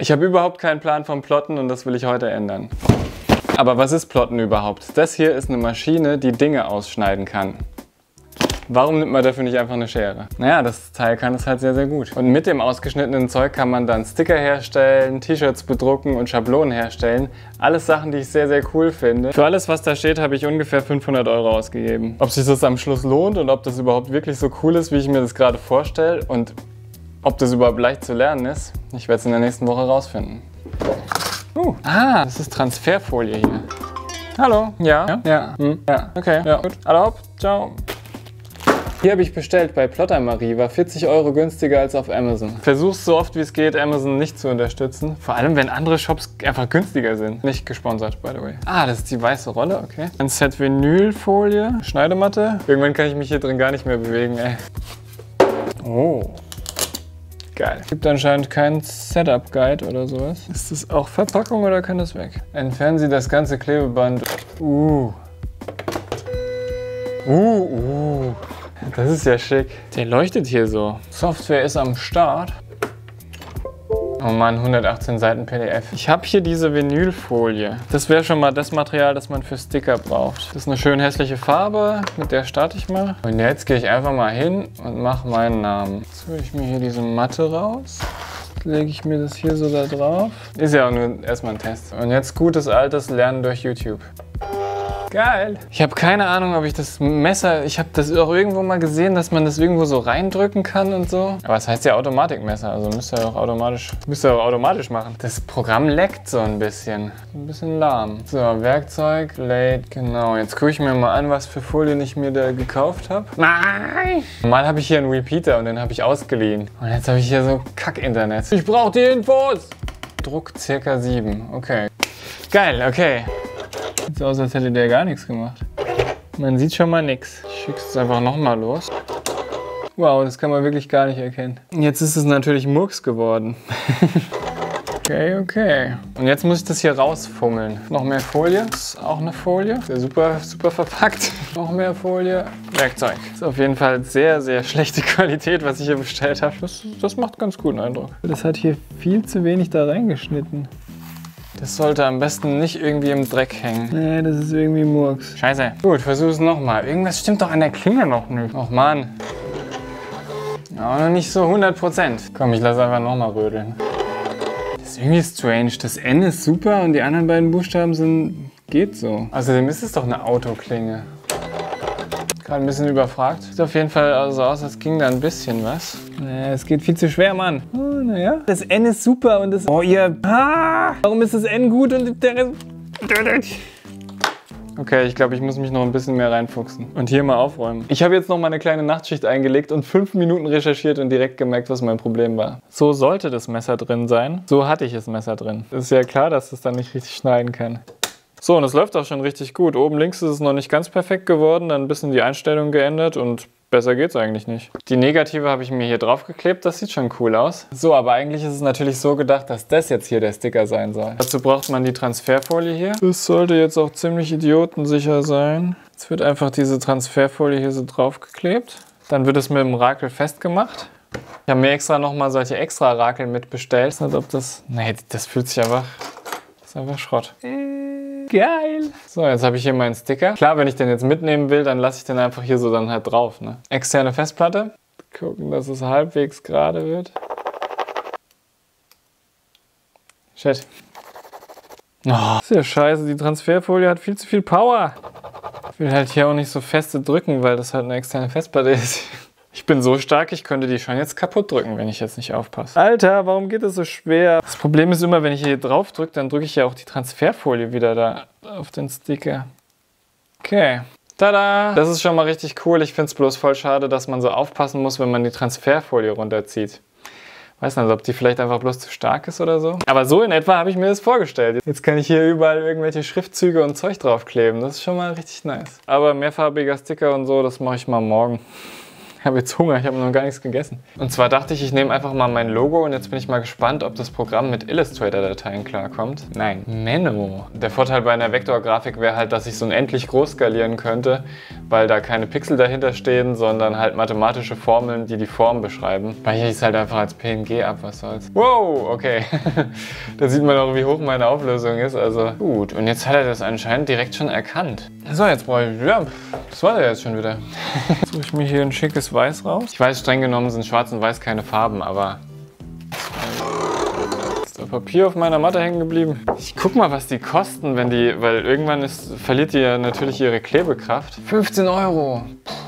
Ich habe überhaupt keinen Plan vom Plotten und das will ich heute ändern. Aber was ist Plotten überhaupt? Das hier ist eine Maschine, die Dinge ausschneiden kann. Warum nimmt man dafür nicht einfach eine Schere? Naja, das Teil kann es halt sehr, sehr gut. Und mit dem ausgeschnittenen Zeug kann man dann Sticker herstellen, T-Shirts bedrucken und Schablonen herstellen. Alles Sachen, die ich sehr, sehr cool finde. Für alles, was da steht, habe ich ungefähr 500 Euro ausgegeben. Ob sich das am Schluss lohnt und ob das überhaupt wirklich so cool ist, wie ich mir das gerade vorstelle und ob das überhaupt leicht zu lernen ist, ich werde es in der nächsten Woche rausfinden. Uh, ah, das ist Transferfolie hier. Hallo, ja, ja, ja, hm. ja. okay, ja, gut. Alle hopp, ciao. Hier habe ich bestellt bei Plotter Marie, war 40 Euro günstiger als auf Amazon. Versuch's so oft wie es geht, Amazon nicht zu unterstützen. Vor allem, wenn andere Shops einfach günstiger sind. Nicht gesponsert, by the way. Ah, das ist die weiße Rolle, okay. Ein Set Vinylfolie, Schneidematte. Irgendwann kann ich mich hier drin gar nicht mehr bewegen, ey. Oh. Geil. Gibt anscheinend keinen Setup-Guide oder sowas. Ist das auch Verpackung oder kann das weg? Entfernen Sie das ganze Klebeband. Uh. Uh, uh. Das ist ja schick. Der leuchtet hier so. Software ist am Start. Oh Mann, 118 Seiten PDF. Ich habe hier diese Vinylfolie. Das wäre schon mal das Material, das man für Sticker braucht. Das ist eine schön hässliche Farbe, mit der starte ich mal. Und jetzt gehe ich einfach mal hin und mache meinen Namen. Jetzt hole ich mir hier diese Matte raus. Lege ich mir das hier so da drauf. Ist ja auch nur erstmal ein Test. Und jetzt gutes altes Lernen durch YouTube. Geil. Ich habe keine Ahnung, ob ich das Messer, ich habe das auch irgendwo mal gesehen, dass man das irgendwo so reindrücken kann und so. Aber es heißt ja Automatikmesser, also müsst ihr auch automatisch, müsst ihr auch automatisch machen. Das Programm leckt so ein bisschen. Ein bisschen lahm. So, Werkzeug, Late, genau. Jetzt gucke ich mir mal an, was für Folien ich mir da gekauft habe. Nein! Mal habe ich hier einen Repeater und den habe ich ausgeliehen. Und jetzt habe ich hier so Kack-Internet. Ich brauche die Infos! Druck circa 7, okay. Geil, okay. Sieht so aus, als hätte der gar nichts gemacht. Man sieht schon mal nichts. Ich schicke es einfach nochmal los. Wow, das kann man wirklich gar nicht erkennen. Jetzt ist es natürlich Murks geworden. okay, okay. Und jetzt muss ich das hier rausfummeln. Noch mehr Folie. Das ist auch eine Folie. Sehr super, super verpackt. Noch mehr Folie. Werkzeug. Ist auf jeden Fall sehr, sehr schlechte Qualität, was ich hier bestellt habe. Das, das macht ganz guten Eindruck. Das hat hier viel zu wenig da reingeschnitten. Das sollte am besten nicht irgendwie im Dreck hängen. Nee, das ist irgendwie Murks. Scheiße. Gut, versuch es nochmal. Irgendwas stimmt doch an der Klinge noch nicht. Och Mann. Aber noch nicht so 100% Komm, ich lasse einfach nochmal rödeln. Das ist irgendwie strange. Das N ist super und die anderen beiden Buchstaben sind... geht so. Außerdem ist es doch eine Autoklinge. Gerade ein bisschen überfragt. Sieht auf jeden Fall so aus, als ging da ein bisschen was. Nee, es geht viel zu schwer, Mann. Oh, naja. Das N ist super und das... Oh, ihr... Ah, warum ist das N gut und der Rest... Okay, ich glaube, ich muss mich noch ein bisschen mehr reinfuchsen und hier mal aufräumen. Ich habe jetzt noch mal eine kleine Nachtschicht eingelegt und fünf Minuten recherchiert und direkt gemerkt, was mein Problem war. So sollte das Messer drin sein. So hatte ich das Messer drin. Ist ja klar, dass es dann nicht richtig schneiden kann. So, und es läuft auch schon richtig gut. Oben links ist es noch nicht ganz perfekt geworden, dann ein bisschen die Einstellung geändert und besser geht's eigentlich nicht. Die Negative habe ich mir hier drauf geklebt, das sieht schon cool aus. So, aber eigentlich ist es natürlich so gedacht, dass das jetzt hier der Sticker sein soll. Dazu braucht man die Transferfolie hier. Das sollte jetzt auch ziemlich idiotensicher sein. Jetzt wird einfach diese Transferfolie hier so draufgeklebt. Dann wird es mit dem Rakel festgemacht. Ich habe mir extra nochmal solche extra Rakel mitbestellt. Als ob das... Nee, das fühlt sich einfach... Das ist einfach Schrott. Geil. So, jetzt habe ich hier meinen Sticker. Klar, wenn ich den jetzt mitnehmen will, dann lasse ich den einfach hier so dann halt drauf. Ne? Externe Festplatte. Gucken, dass es halbwegs gerade wird. Shit. Oh, ist ja scheiße, die Transferfolie hat viel zu viel Power. Ich will halt hier auch nicht so feste drücken, weil das halt eine externe Festplatte ist. Ich bin so stark, ich könnte die schon jetzt kaputt drücken, wenn ich jetzt nicht aufpasse. Alter, warum geht das so schwer? Das Problem ist immer, wenn ich hier drauf drücke, dann drücke ich ja auch die Transferfolie wieder da auf den Sticker. Okay. Tada! Das ist schon mal richtig cool. Ich finde es bloß voll schade, dass man so aufpassen muss, wenn man die Transferfolie runterzieht. Weiß nicht, ob die vielleicht einfach bloß zu stark ist oder so. Aber so in etwa habe ich mir das vorgestellt. Jetzt kann ich hier überall irgendwelche Schriftzüge und Zeug draufkleben. Das ist schon mal richtig nice. Aber mehrfarbiger Sticker und so, das mache ich mal morgen. Ich habe jetzt Hunger, ich habe noch gar nichts gegessen. Und zwar dachte ich, ich nehme einfach mal mein Logo und jetzt bin ich mal gespannt, ob das Programm mit Illustrator-Dateien klarkommt. Nein, Menno. Der Vorteil bei einer Vektorgrafik wäre halt, dass ich so unendlich groß skalieren könnte, weil da keine Pixel dahinter stehen, sondern halt mathematische Formeln, die die Form beschreiben. Speichere ich es halt einfach als PNG ab, was soll's. Wow, okay. da sieht man auch, wie hoch meine Auflösung ist, also gut. Und jetzt hat er das anscheinend direkt schon erkannt. So, jetzt brauche ich, ja, das war der jetzt schon wieder. Suche ich mir hier ein schickes Weiß raus. Ich weiß, streng genommen sind Schwarz und Weiß keine Farben, aber... Ist da Papier auf meiner Matte hängen geblieben? Ich guck mal, was die kosten, wenn die... Weil irgendwann ist, verliert die ja natürlich ihre Klebekraft. 15 Euro.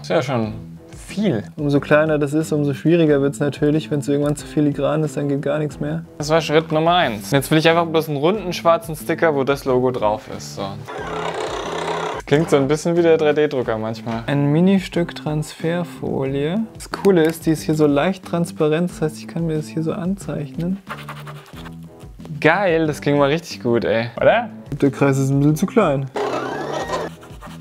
Ist ja schon viel. Umso kleiner das ist, umso schwieriger wird es natürlich. Wenn es irgendwann zu filigran ist, dann geht gar nichts mehr. Das war Schritt Nummer 1. Jetzt will ich einfach bloß einen runden schwarzen Sticker, wo das Logo drauf ist. So. Klingt so ein bisschen wie der 3D-Drucker manchmal. Ein Ministück Transferfolie. Das Coole ist, die ist hier so leicht transparent, das heißt, ich kann mir das hier so anzeichnen. Geil, das klingt mal richtig gut, ey. Oder? Der Kreis ist ein bisschen zu klein.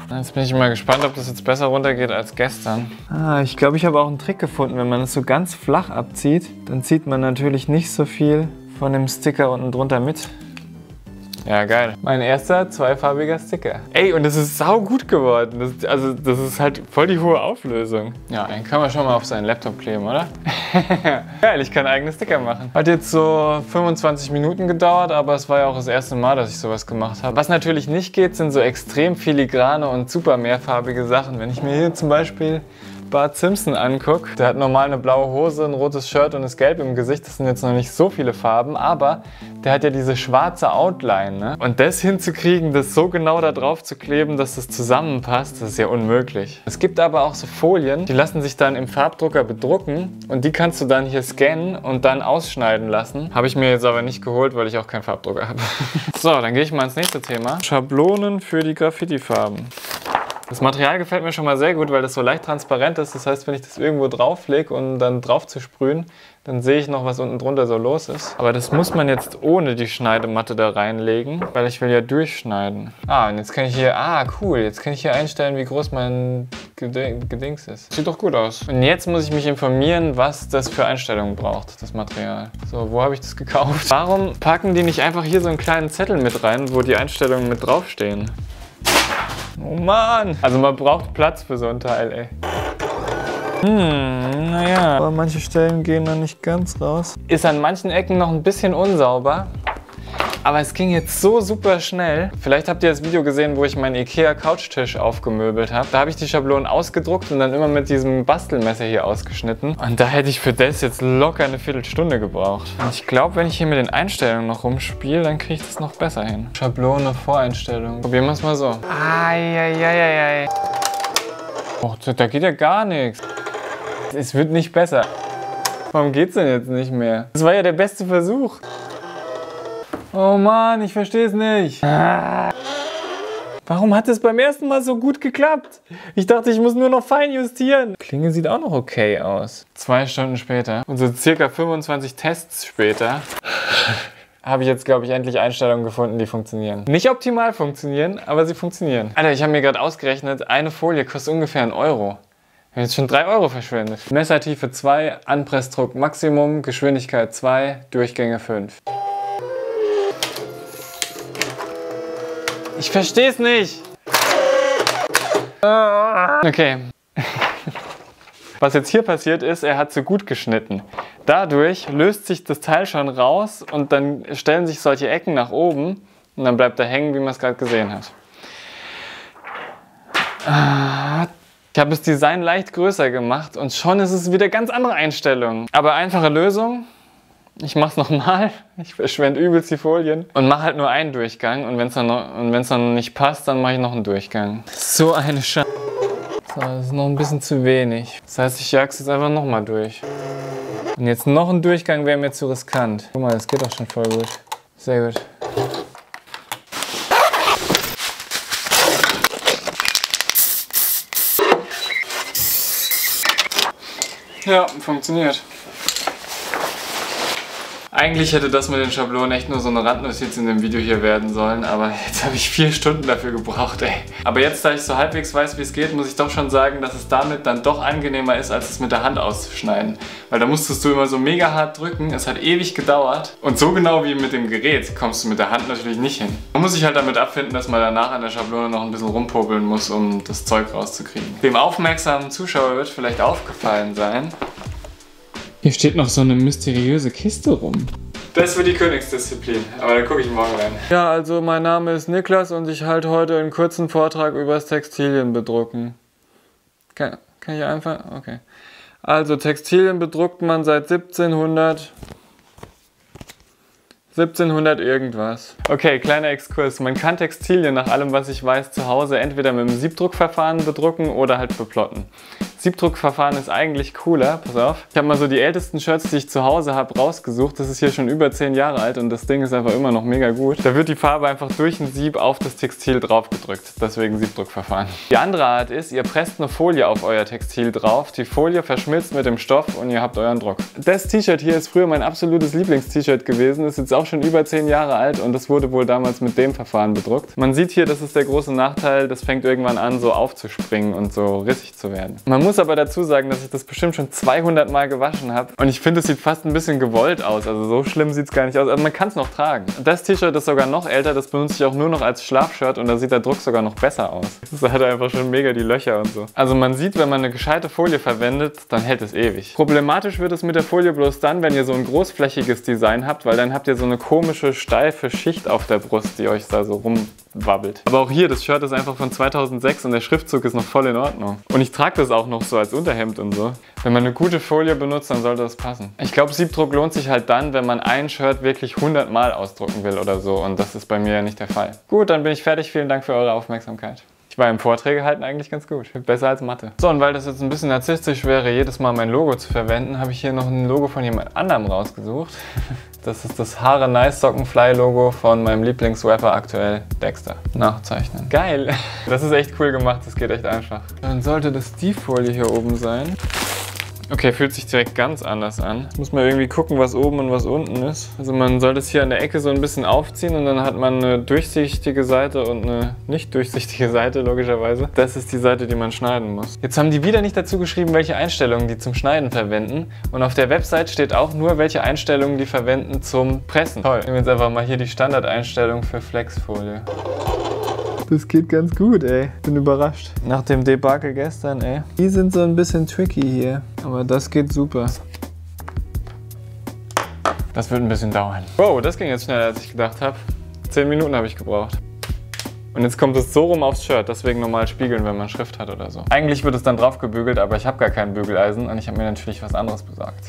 Jetzt bin ich mal gespannt, ob das jetzt besser runtergeht als gestern. Ah, ich glaube, ich habe auch einen Trick gefunden. Wenn man es so ganz flach abzieht, dann zieht man natürlich nicht so viel von dem Sticker unten drunter mit. Ja, geil. Mein erster zweifarbiger Sticker. Ey, und das ist sau gut geworden. Das, also, das ist halt voll die hohe Auflösung. Ja, den kann man schon mal auf seinen Laptop kleben, oder? geil, ich kann eigene Sticker machen. Hat jetzt so 25 Minuten gedauert, aber es war ja auch das erste Mal, dass ich sowas gemacht habe. Was natürlich nicht geht, sind so extrem filigrane und super mehrfarbige Sachen. Wenn ich mir hier zum Beispiel Bart Simpson angucke, der hat normal eine blaue Hose, ein rotes Shirt und ist gelb im Gesicht. Das sind jetzt noch nicht so viele Farben, aber der hat ja diese schwarze Outline. Ne? Und das hinzukriegen, das so genau da drauf zu kleben, dass das zusammenpasst, das ist ja unmöglich. Es gibt aber auch so Folien, die lassen sich dann im Farbdrucker bedrucken und die kannst du dann hier scannen und dann ausschneiden lassen. Habe ich mir jetzt aber nicht geholt, weil ich auch keinen Farbdrucker habe. so, dann gehe ich mal ins nächste Thema. Schablonen für die Graffiti-Farben. Das Material gefällt mir schon mal sehr gut, weil das so leicht transparent ist. Das heißt, wenn ich das irgendwo drauflege und dann drauf zu sprühen, dann sehe ich noch, was unten drunter so los ist. Aber das muss man jetzt ohne die Schneidematte da reinlegen, weil ich will ja durchschneiden. Ah, und jetzt kann ich hier, ah cool, jetzt kann ich hier einstellen, wie groß mein Gedings ist. Sieht doch gut aus. Und jetzt muss ich mich informieren, was das für Einstellungen braucht, das Material. So, wo habe ich das gekauft? Warum packen die nicht einfach hier so einen kleinen Zettel mit rein, wo die Einstellungen mit draufstehen? Oh Mann! Also man braucht Platz für so ein Teil, ey. Hm, naja. Aber manche Stellen gehen noch nicht ganz raus. Ist an manchen Ecken noch ein bisschen unsauber. Aber es ging jetzt so super schnell. Vielleicht habt ihr das Video gesehen, wo ich meinen Ikea Couchtisch aufgemöbelt habe. Da habe ich die Schablonen ausgedruckt und dann immer mit diesem Bastelmesser hier ausgeschnitten. Und da hätte ich für das jetzt locker eine Viertelstunde gebraucht. Und ich glaube, wenn ich hier mit den Einstellungen noch rumspiele, dann kriege ich das noch besser hin. Schablone, Voreinstellung. Probieren wir es mal so. Eieieiei. Oh, da geht ja gar nichts. Es wird nicht besser. Warum geht's denn jetzt nicht mehr? Das war ja der beste Versuch. Oh Mann, ich verstehe es nicht. Warum hat es beim ersten Mal so gut geklappt? Ich dachte, ich muss nur noch fein justieren. Klinge sieht auch noch okay aus. Zwei Stunden später und so circa 25 Tests später habe ich jetzt, glaube ich, endlich Einstellungen gefunden, die funktionieren. Nicht optimal funktionieren, aber sie funktionieren. Alter, ich habe mir gerade ausgerechnet, eine Folie kostet ungefähr einen Euro. Ich habe jetzt schon 3 Euro verschwendet. Messertiefe 2, Anpressdruck Maximum, Geschwindigkeit 2, Durchgänge 5. Ich verstehe es nicht. Okay. Was jetzt hier passiert ist, er hat zu gut geschnitten. Dadurch löst sich das Teil schon raus und dann stellen sich solche Ecken nach oben und dann bleibt er hängen, wie man es gerade gesehen hat. Ich habe das Design leicht größer gemacht und schon ist es wieder ganz andere Einstellungen. Aber einfache Lösung, ich mach's nochmal, ich verschwende übelst die Folien und mache halt nur einen Durchgang und wenn es dann, dann nicht passt, dann mache ich noch einen Durchgang. So eine Scheiße. So, das ist noch ein bisschen zu wenig. Das heißt, ich jag's jetzt einfach nochmal durch. Und jetzt noch ein Durchgang wäre mir zu riskant. Guck mal, das geht doch schon voll gut. Sehr gut. Ja, funktioniert. Eigentlich hätte das mit den Schablonen echt nur so eine Randnotiz in dem Video hier werden sollen, aber jetzt habe ich vier Stunden dafür gebraucht, ey. Aber jetzt, da ich so halbwegs weiß, wie es geht, muss ich doch schon sagen, dass es damit dann doch angenehmer ist, als es mit der Hand auszuschneiden. Weil da musstest du immer so mega hart drücken, es hat ewig gedauert und so genau wie mit dem Gerät kommst du mit der Hand natürlich nicht hin. Man muss sich halt damit abfinden, dass man danach an der Schablone noch ein bisschen rumpopeln muss, um das Zeug rauszukriegen. Dem aufmerksamen Zuschauer wird vielleicht aufgefallen sein, hier steht noch so eine mysteriöse Kiste rum. Das für die Königsdisziplin, aber da gucke ich morgen rein. Ja, also mein Name ist Niklas und ich halte heute einen kurzen Vortrag über das Textilienbedrucken. Kann, kann ich einfach? Okay. Also Textilien bedruckt man seit 1700 1700 irgendwas. Okay, kleiner Exkurs. Man kann Textilien nach allem, was ich weiß, zu Hause entweder mit einem Siebdruckverfahren bedrucken oder halt beplotten. Siebdruckverfahren ist eigentlich cooler. Pass auf. Ich habe mal so die ältesten Shirts, die ich zu Hause habe, rausgesucht. Das ist hier schon über 10 Jahre alt und das Ding ist einfach immer noch mega gut. Da wird die Farbe einfach durch ein Sieb auf das Textil drauf gedrückt. Deswegen Siebdruckverfahren. Die andere Art ist, ihr presst eine Folie auf euer Textil drauf. Die Folie verschmilzt mit dem Stoff und ihr habt euren Druck. Das T-Shirt hier ist früher mein absolutes Lieblings-T-Shirt gewesen. Ist jetzt auch schon über 10 Jahre alt und das wurde wohl damals mit dem Verfahren bedruckt. Man sieht hier, das ist der große Nachteil, das fängt irgendwann an so aufzuspringen und so rissig zu werden. Man muss aber dazu sagen, dass ich das bestimmt schon 200 Mal gewaschen habe. Und ich finde, es sieht fast ein bisschen gewollt aus. Also so schlimm sieht es gar nicht aus. Also man kann es noch tragen. Das T-Shirt ist sogar noch älter. Das benutze ich auch nur noch als Schlafshirt. Und da sieht der Druck sogar noch besser aus. Das hat einfach schon mega die Löcher und so. Also man sieht, wenn man eine gescheite Folie verwendet, dann hält es ewig. Problematisch wird es mit der Folie bloß dann, wenn ihr so ein großflächiges Design habt, weil dann habt ihr so eine komische, steife Schicht auf der Brust, die euch da so rumwabbelt. Aber auch hier, das Shirt ist einfach von 2006 und der Schriftzug ist noch voll in Ordnung. Und ich trage das auch noch so als Unterhemd und so. Wenn man eine gute Folie benutzt, dann sollte das passen. Ich glaube, Siebdruck lohnt sich halt dann, wenn man ein Shirt wirklich 100 Mal ausdrucken will oder so. Und das ist bei mir ja nicht der Fall. Gut, dann bin ich fertig. Vielen Dank für eure Aufmerksamkeit. Ich war im Vorträge halten eigentlich ganz gut. Besser als Mathe. So, und weil das jetzt ein bisschen narzisstisch wäre, jedes Mal mein Logo zu verwenden, habe ich hier noch ein Logo von jemand anderem rausgesucht. Das ist das Haare Nice Sockenfly Logo von meinem Lieblingsrapper aktuell, Dexter. Nachzeichnen. Geil! Das ist echt cool gemacht, das geht echt einfach. Dann sollte das die Folie hier oben sein. Okay, fühlt sich direkt ganz anders an. Muss man irgendwie gucken, was oben und was unten ist. Also man soll das hier an der Ecke so ein bisschen aufziehen und dann hat man eine durchsichtige Seite und eine nicht durchsichtige Seite, logischerweise. Das ist die Seite, die man schneiden muss. Jetzt haben die wieder nicht dazu geschrieben, welche Einstellungen die zum Schneiden verwenden. Und auf der Website steht auch nur, welche Einstellungen die verwenden zum Pressen. Toll. Ich nehme jetzt einfach mal hier die Standardeinstellung für Flexfolie. Das geht ganz gut, ey. Bin überrascht. Nach dem Debakel gestern, ey. Die sind so ein bisschen tricky hier. Aber das geht super. Das wird ein bisschen dauern. Wow, das ging jetzt schneller, als ich gedacht habe. Zehn Minuten habe ich gebraucht. Und jetzt kommt es so rum aufs Shirt, deswegen normal spiegeln, wenn man Schrift hat oder so. Eigentlich wird es dann drauf gebügelt, aber ich habe gar kein Bügeleisen und ich habe mir natürlich was anderes besorgt.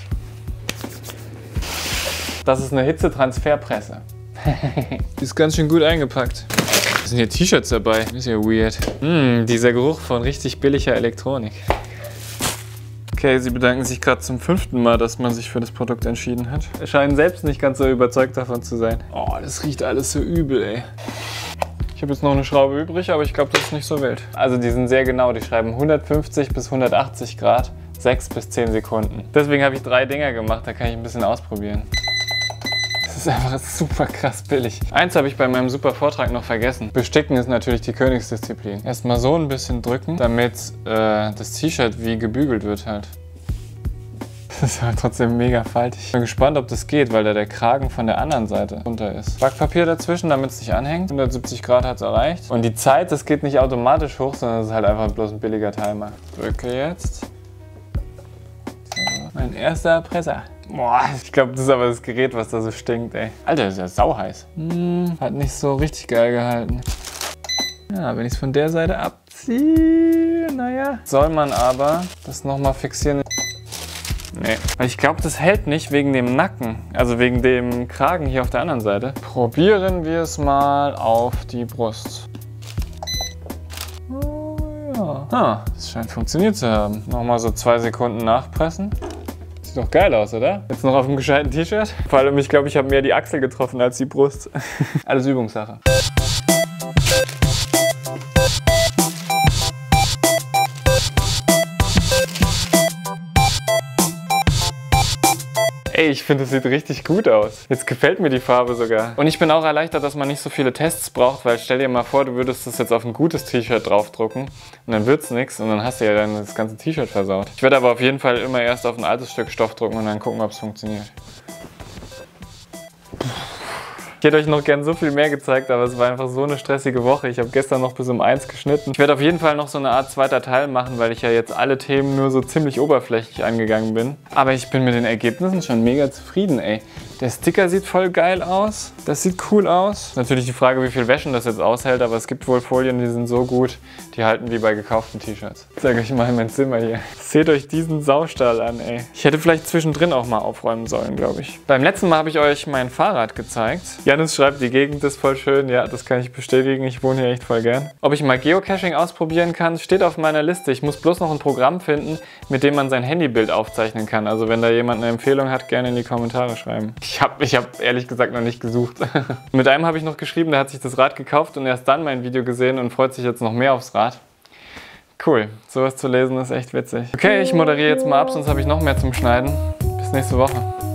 Das ist eine Hitzetransferpresse. Die ist ganz schön gut eingepackt sind hier T-Shirts dabei. ist ja weird. Hm, dieser Geruch von richtig billiger Elektronik. Okay, sie bedanken sich gerade zum fünften Mal, dass man sich für das Produkt entschieden hat. Scheinen selbst nicht ganz so überzeugt davon zu sein. Oh, das riecht alles so übel, ey. Ich habe jetzt noch eine Schraube übrig, aber ich glaube, das ist nicht so wild. Also die sind sehr genau. Die schreiben 150 bis 180 Grad, 6 bis 10 Sekunden. Deswegen habe ich drei Dinger gemacht, da kann ich ein bisschen ausprobieren ist einfach super krass billig. Eins habe ich bei meinem super Vortrag noch vergessen. Besticken ist natürlich die Königsdisziplin. Erstmal so ein bisschen drücken, damit äh, das T-Shirt wie gebügelt wird halt. Das ist halt trotzdem mega faltig. Ich bin gespannt, ob das geht, weil da der Kragen von der anderen Seite runter ist. Backpapier dazwischen, damit es nicht anhängt. 170 Grad hat es erreicht. Und die Zeit, das geht nicht automatisch hoch, sondern es ist halt einfach bloß ein billiger Timer. Drücke jetzt. Mein erster Presser. Boah, ich glaube, das ist aber das Gerät, was da so stinkt, ey. Alter, das ist ja sauheiß. Hm, hat nicht so richtig geil gehalten. Ja, wenn ich es von der Seite abziehe, naja. Soll man aber das nochmal fixieren. Nee. Ich glaube, das hält nicht wegen dem Nacken, also wegen dem Kragen hier auf der anderen Seite. Probieren wir es mal auf die Brust. Oh ja. Ah, das scheint funktioniert zu haben. Nochmal so zwei Sekunden nachpressen. Sieht doch geil aus, oder? Jetzt noch auf einem gescheiten T-Shirt. Vor allem, ich glaube, ich habe mehr die Achsel getroffen als die Brust. Alles Übungssache. Ey, ich finde, es sieht richtig gut aus. Jetzt gefällt mir die Farbe sogar. Und ich bin auch erleichtert, dass man nicht so viele Tests braucht, weil stell dir mal vor, du würdest das jetzt auf ein gutes T-Shirt draufdrucken und dann wird's nichts und dann hast du ja dann das ganze T-Shirt versaut. Ich werde aber auf jeden Fall immer erst auf ein altes Stück Stoff drucken und dann gucken, ob es funktioniert. Ich hätte euch noch gern so viel mehr gezeigt, aber es war einfach so eine stressige Woche. Ich habe gestern noch bis um eins geschnitten. Ich werde auf jeden Fall noch so eine Art zweiter Teil machen, weil ich ja jetzt alle Themen nur so ziemlich oberflächlich angegangen bin. Aber ich bin mit den Ergebnissen schon mega zufrieden, ey. Der Sticker sieht voll geil aus. Das sieht cool aus. Natürlich die Frage, wie viel Wäschen das jetzt aushält, aber es gibt wohl Folien, die sind so gut, die halten wie bei gekauften T-Shirts. Ich zeige euch mal mein Zimmer hier. Seht euch diesen Saustall an, ey. Ich hätte vielleicht zwischendrin auch mal aufräumen sollen, glaube ich. Beim letzten Mal habe ich euch mein Fahrrad gezeigt. Janis schreibt, die Gegend ist voll schön. Ja, das kann ich bestätigen. Ich wohne hier echt voll gern. Ob ich mal Geocaching ausprobieren kann, steht auf meiner Liste. Ich muss bloß noch ein Programm finden, mit dem man sein Handybild aufzeichnen kann. Also wenn da jemand eine Empfehlung hat, gerne in die Kommentare schreiben. Ich habe ich hab ehrlich gesagt noch nicht gesucht. mit einem habe ich noch geschrieben, der hat sich das Rad gekauft und erst dann mein Video gesehen und freut sich jetzt noch mehr aufs Rad. Cool, sowas zu lesen ist echt witzig. Okay, ich moderiere jetzt mal ab, sonst habe ich noch mehr zum Schneiden. Bis nächste Woche.